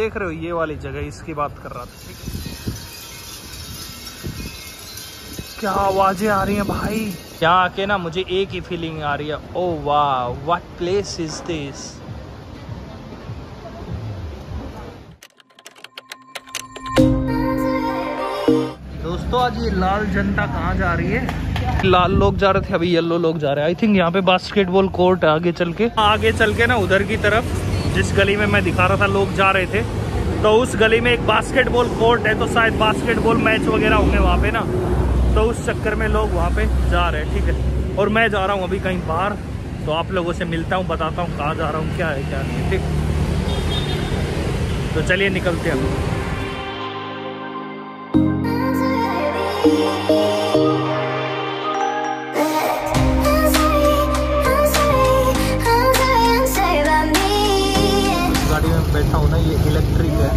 देख रहे हो ये वाली जगह इसकी बात कर रहा था ठीक है? क्या आवाज़ें आ रही हैं भाई? यहाँ आके ना मुझे एक ही फीलिंग आ रही है। ओ वाह व्हाट प्लेस इज़ दिस दोस्तों आज ये लाल जनता कहाँ जा रही है? लाल लोग जा रहे थे अभी येलो लोग जा रहे हैं। आई थिंक यहाँ पे बास्केटबॉल कोर्ट आगे चल के। आगे चल के ना उधर की तरफ़। जिस गली में मैं दिखा रहा था, लोग जा रहे थे। तो उस गली में एक बास्केटबॉल कोर्ट है तो शायद बास्केटबॉल मैच वगैरह होंगे वहाँ पे ना। तो उस चक्कर में लोग वहाँ पे जा रहे हैं, ठीक है। और मैं जा रहा हूँ अभी कहीं बाहर तो आप लोगों से मिलता हूँ, बताता हूँ कहाँ जा रहा हूँ, क्या है, क्या नहीं ठीक। तो चलिए निकलते हैं। गाड़ी बैठा हूँ ना, ये इलेक्ट्रिक है।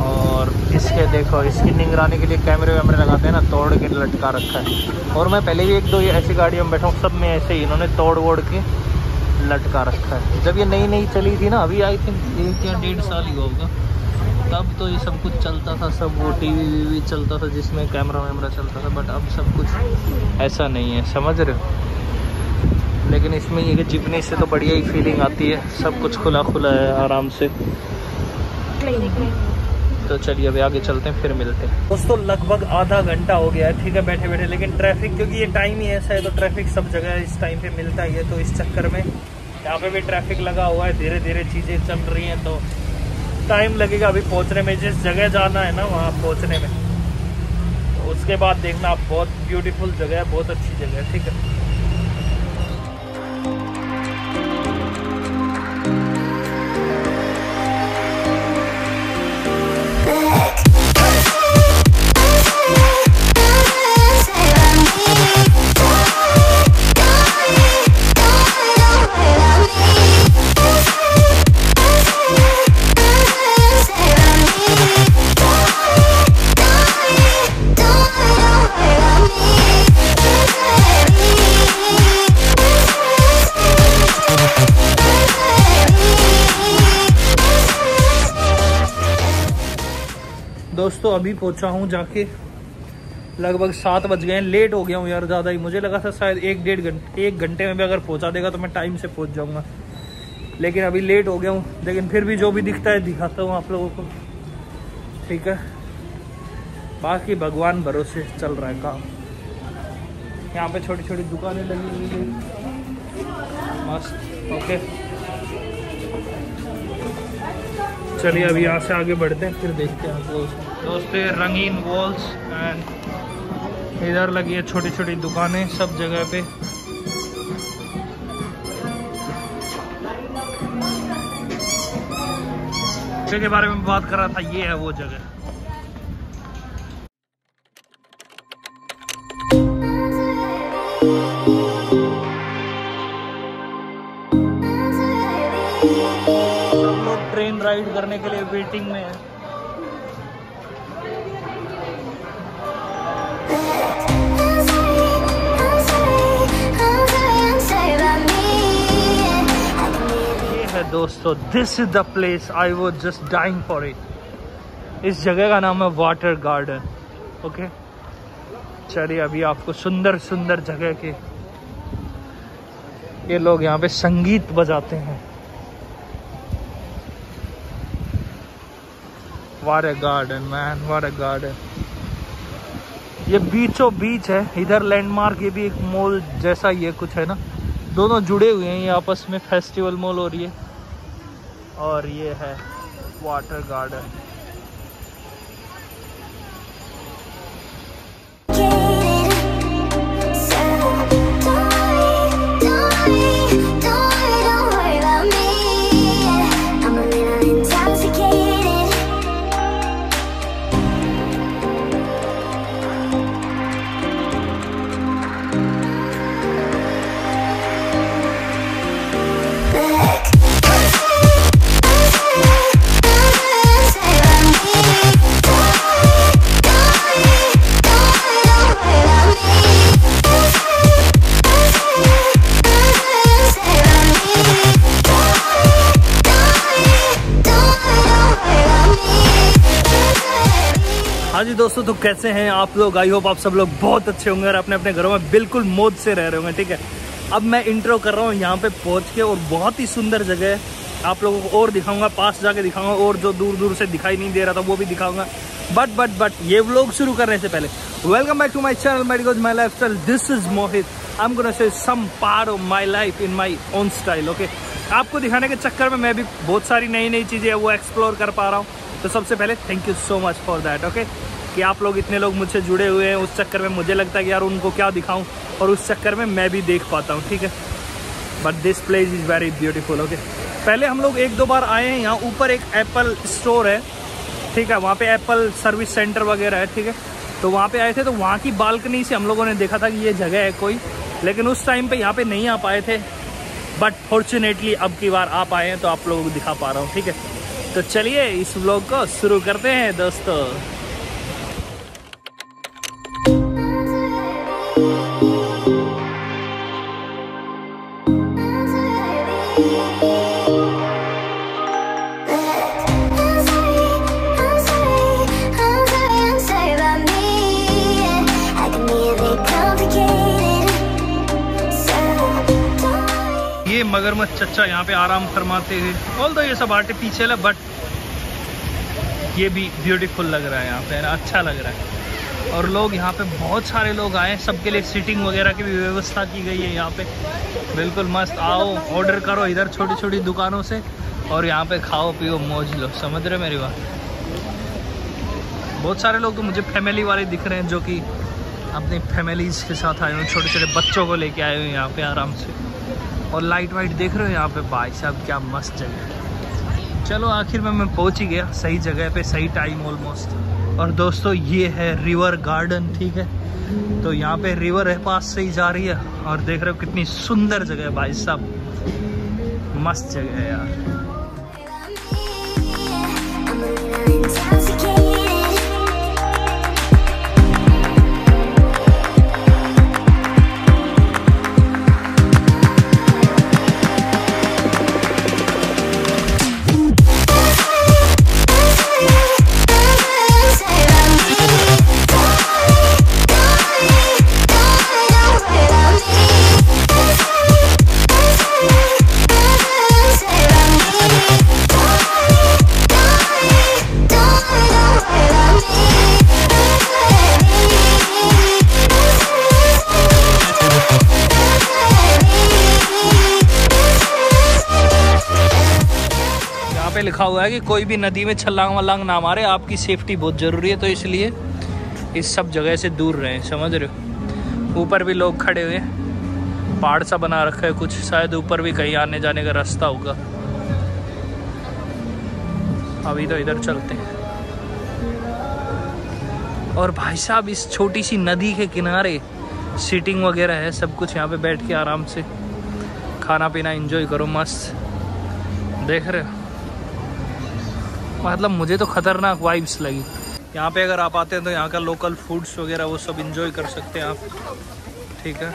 और इसके देखो, इसकी निगरानी के लिए कैमरे वैमरे लगाते हैं ना, तोड़ के लटका रखा है। और मैं पहले भी एक दो ये ऐसी गाड़ियों में बैठा हूँ, सब में ऐसे ही इन्होंने तोड़ वोड़ के लटका रखा है। जब ये नई नई चली थी ना, अभी आई थिंक एक या डेढ़ साल ही होगा। तब तो ये सब कुछ चलता था, सब वो टीवी वीवी चलता था जिसमें कैमरा वैमरा चलता था बट अब सब कुछ ऐसा नहीं है, समझ रहे हो? लेकिन इसमें ये जिपनी से तो बढ़िया ही फीलिंग आती है। सब कुछ खुला खुला है, आराम से। तो चलिए, अभी आगे चलते हैं, फिर मिलते हैं। दोस्तों, लगभग आधा घंटा हो गया है, ठीक है बैठे बैठे लेकिन ट्रैफ़िक क्योंकि ये टाइम ही ऐसा है तो ट्रैफ़िक सब जगह इस टाइम पे मिलता ही है तो इस चक्कर में यहाँ पे भी ट्रैफ़िक लगा हुआ है धीरे धीरे चीज़ें चल रही हैं तो टाइम लगेगा अभी पहुँचने में। जिस जगह जाना है ना, वहाँ पहुँचने में। तो उसके बाद देखना, आप बहुत ब्यूटीफुल जगह है, बहुत अच्छी जगह है, ठीक है। दोस्तों, अभी पहुँचा हूँ जाके। लगभग सात बज गए हैं। लेट हो गया हूँ यार, ज़्यादा ही। मुझे लगा था शायद एक डेढ़ घंटे एक घंटे में भी अगर पहुँचा देगा तो मैं टाइम से पहुँच जाऊँगा। लेकिन अभी लेट हो गया हूँ। लेकिन फिर भी जो भी दिखता है, दिखाता हूँ आप लोगों को। ठीक है? बाकी भगवान भरोसे चल रहा है काम। यहाँ पे छोटी छोटी दुकानें लगी हुई है। मस्त। ओके। चलिए, अभी यहाँ से आगे बढ़ते हैं, फिर देखते हैं आप लोग। दोस्तों रंगीन वॉल्स एंड इधर लगी है छोटी छोटी दुकानें सब जगह पे। के बारे में बात कर रहा था, ये है वो जगह। सब लोग ट्रेन राइड करने के लिए वेटिंग में है। दोस्तों this is the place I was just dying for it इस जगह का नाम है वाटर गार्डन ओके चलिए, अभी आपको सुंदर सुंदर जगह के ये लोग यहाँ पे संगीत बजाते हैं। What a garden man what a garden ये बीचों बीच है, इधर लैंडमार्क ये भी एक मॉल जैसा ये कुछ, है ना? दोनों जुड़े हुए हैं, ये आपस में फेस्टिवल मॉल रही है और ये है वाटर गार्डन। दोस्तों तो कैसे हैं आप लोग? आई होप आप सब लोग बहुत अच्छे होंगे और अपने अपने घरों में बिल्कुल मौज से रह रहे होंगे, ठीक है? अब मैं इंट्रो कर रहा हूँ यहाँ पे पहुँच के और बहुत ही सुंदर जगह है। आप लोगों को और दिखाऊँगा, पास जाके दिखाऊँगा और जो दूर दूर से दिखाई नहीं दे रहा था वो भी दिखाऊँगा। बट बट बट ये व्लॉग शुरू करने से पहले welcome back to my channel medicos my life style this is Mohit I am gonna show some part of my life in my own style okay आपको दिखाने के चक्कर में मैं भी बहुत सारी नई नई चीज़ें वो एक्सप्लोर कर पा रहा हूँ। तो सबसे पहले thank you so much for that okay कि आप लोग इतने लोग मुझसे जुड़े हुए हैं, उस चक्कर में मुझे लगता है कि यार उनको क्या दिखाऊँ और उस चक्कर में मैं भी देख पाता हूँ, ठीक है? But this place is very beautiful okay पहले हम लोग एक दो बार आए हैं, यहाँ ऊपर एक एप्पल स्टोर है, ठीक है? वहाँ पे एप्पल सर्विस सेंटर वगैरह है, ठीक है? तो वहाँ पे आए थे तो वहाँ की बालकनी से हम लोगों ने देखा था कि ये जगह है कोई, लेकिन उस टाइम पे यहाँ पे नहीं आ पाए थे। बट फॉर्चुनेटली अब की बार आप आए हैं तो आप लोगों को दिखा पा रहा हूँ, ठीक है? तो चलिए, इस ब्लॉग को शुरू करते हैं, दोस्तों। मगरमच्छ चच्चा यहाँ पे आराम फरमाते हैं। ऑल दो ये सब आर्टिफिशियल है बट ये भी ब्यूटीफुल लग रहा है यहाँ पे अच्छा लग रहा है। और लोग यहाँ पे बहुत सारे लोग आए सबके लिए सीटिंग वगैरह की भी व्यवस्था की गई है यहाँ पे। बिल्कुल मस्त, आओ ऑर्डर करो इधर छोटी छोटी दुकानों से और यहाँ पे खाओ, पियो, मौज लो। समझ रहे मेरी बात? बहुत सारे लोग तो मुझे फैमिली वाले दिख रहे हैं जो कि अपनी फैमिलीज़ के साथ आए हुए छोटे छोटे बच्चों को लेके आए हुए यहाँ पे आराम से। और लाइट वाइट देख रहे हो यहाँ पे? भाई साहब, क्या मस्त जगह है। चलो, आखिर में मैं पहुँच ही गया, सही जगह पे, सही टाइम ऑलमोस्ट और दोस्तों, ये है रिवर गार्डन ठीक है? तो यहाँ पे रिवर है, पास से ही जा रही है। और देख रहे हो कितनी सुंदर जगह है, भाई साहब। मस्त जगह है यार। पे लिखा हुआ है कि कोई भी नदी में छलांग वलांग ना मारे, आपकी सेफ्टी बहुत ज़रूरी है तो इसलिए इस सब जगह से दूर रहें, समझ रहे हो? ऊपर भी लोग खड़े हुए पहाड़ सा बना रखा है कुछ, शायद ऊपर भी कहीं आने जाने का रास्ता होगा। अभी तो इधर चलते हैं। और भाई साहब, इस छोटी सी नदी के किनारे सीटिंग वगैरह है, सब कुछ यहाँ पे बैठ के आराम से खाना पीना एंजॉय करो, मस्त। देख रहे हो? मतलब मुझे तो खतरनाक वाइब्स लगी। यहाँ पे अगर आप आते हैं तो यहाँ का लोकल फूड्स वगैरह वो सब इंजॉय कर सकते हैं आप। ठीक है?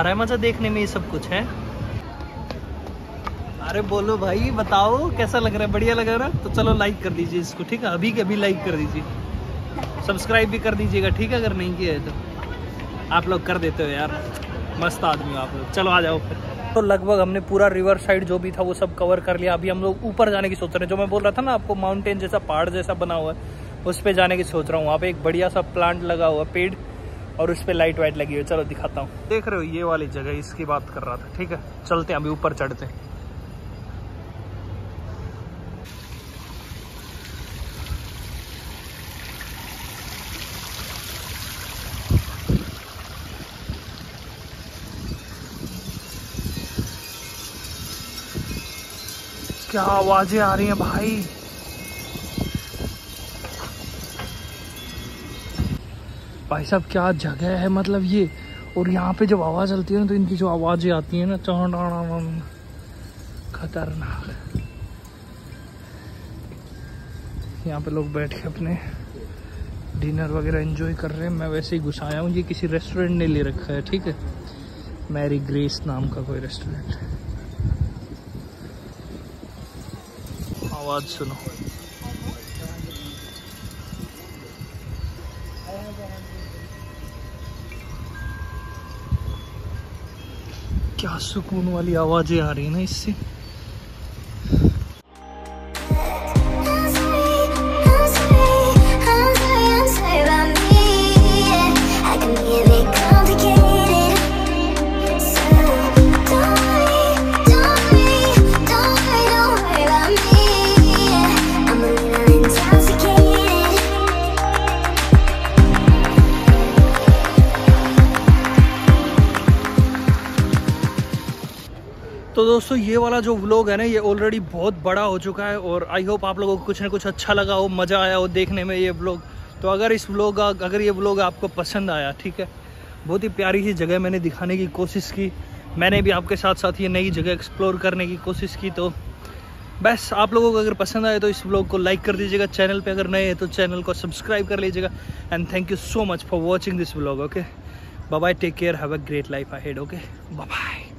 आ रहा है मज़ा देखने में ये सब कुछ है। अरे बोलो भाई, बताओ, कैसा लग रहा है? बढ़िया लग रहा है? तो चलो लाइक कर दीजिए इसको, ठीक है? अभी के अभी लाइक कर दीजिए। सब्सक्राइब भी कर दीजिएगा, ठीक है? अगर नहीं किया है तो। आप लोग कर देते हो यार। मस्त आदमी हो आप लोग। चलो आ जाओ फिर। तो लगभग हमने पूरा रिवर साइड जो भी था, वो सब कवर कर लिया। अभी हम लोग ऊपर जाने की सोच रहे हैं। जो मैं बोल रहा था ना, आपको माउंटेन जैसा, पहाड़ जैसा बना हुआ है, उस पर जाने की सोच रहा हूँ। वहाँ पे एक बढ़िया सा प्लांट लगा हुआ पेड़ और उस पर लाइट वाइट लगी हुई चलो दिखाता हूँ। देख रहे हो, ये वाली जगह इसकी बात कर रहा था, ठीक है? चलते हैं, अभी ऊपर चढ़ते हैं। क्या आवाज़ें आ रही हैं भाई? भाई साहब, क्या जगह है मतलब ये? और यहाँ पे जब आवाज़ चलती है ना तो इनकी जो आवाज़ें आती हैं ना चौड़ा खतरनाक। यहाँ पे लोग बैठ के अपने डिनर वगैरह एंजॉय कर रहे हैं। मैं वैसे ही घुसाया हूँ। ये किसी रेस्टोरेंट ने ले रखा है, ठीक है? मैरी ग्रेस नाम का कोई रेस्टोरेंट आवाज़ सुनो। सुकून वाली आवाज़ें आ रही है ना इससे। दोस्तों, ये वाला जो व्लॉग है ना, ये ऑलरेडी बहुत बड़ा हो चुका है और आई होप आप लोगों को कुछ ना कुछ अच्छा लगा हो, मज़ा आया हो देखने में ये व्लॉग तो अगर इस व्लॉग अगर ये व्लॉग आपको पसंद आया, ठीक है? बहुत ही प्यारी सी जगह मैंने दिखाने की कोशिश की। मैंने भी आपके साथ साथ ये नई जगह एक्सप्लोर करने की कोशिश की तो बस, आप लोगों को अगर पसंद आए तो इस ब्लॉग को लाइक कर दीजिएगा। चैनल पे अगर नए हैं तो चैनल को सब्सक्राइब कर लीजिएगा। And thank you so much for watching this blog okay bye take care have a great life I head okay bye